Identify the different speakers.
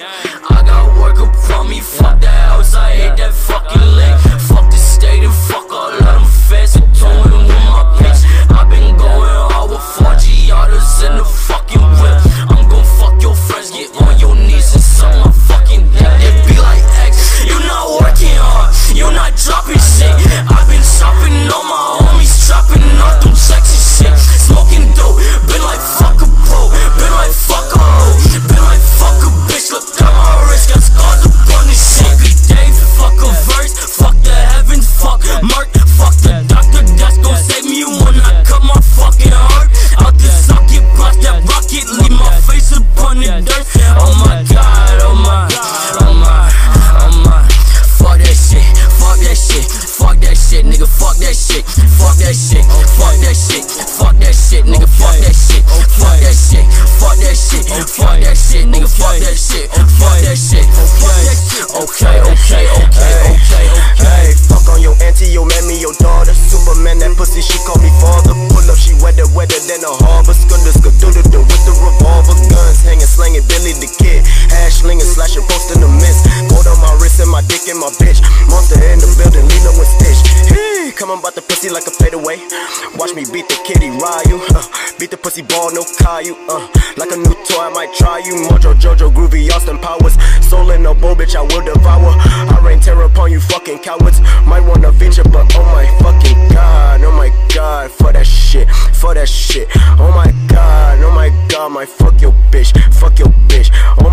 Speaker 1: I got that shit. Fuck that shit. Fuck that shit, nigga. Fuck that shit. Fuck that shit. Fuck that shit. Fuck that shit, nigga. Fuck that shit. Fuck that shit. Fuck that shit. Okay, okay, okay, okay, okay.
Speaker 2: Fuck on your auntie, your mammy, your daughter. Superman, that pussy, she call me father. Pull up, she wetter, wetter than a harbor. Skunda, skadoo, with the revolver. Guns hanging, slanging, Billy the kid. Hash slinging, slashing, posting the mist. Gold on my wrist and my dick and my bitch. Monster in the Coming about the pussy like a fadeaway. Watch me beat the kitty, Ryu. Uh, beat the pussy ball, no Caillou. Uh, like a new toy, I might try you. Mojo, Jojo, Groovy, Austin Powers. Soul in no bow, bitch, I will devour. I rain terror upon you fucking cowards. Might wanna feature, but oh my fucking god, oh my god, for that shit, for that shit. Oh my god, oh my god, my fuck your bitch, fuck your bitch. Oh